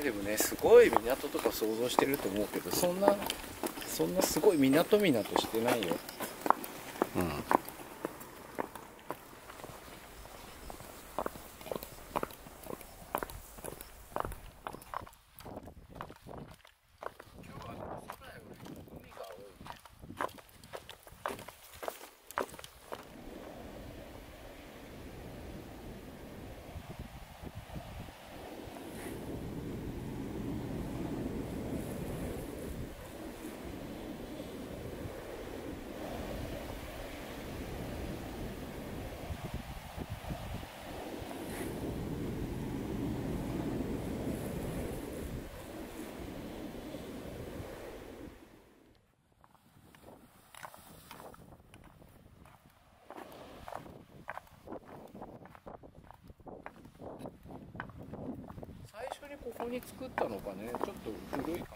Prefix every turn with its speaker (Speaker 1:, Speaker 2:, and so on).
Speaker 1: でもねすごい港とか想像してると思うけどそんなそんなすごい港港してないよ。
Speaker 2: うん。
Speaker 1: ここに作ったのかね。ちょっと古い感じ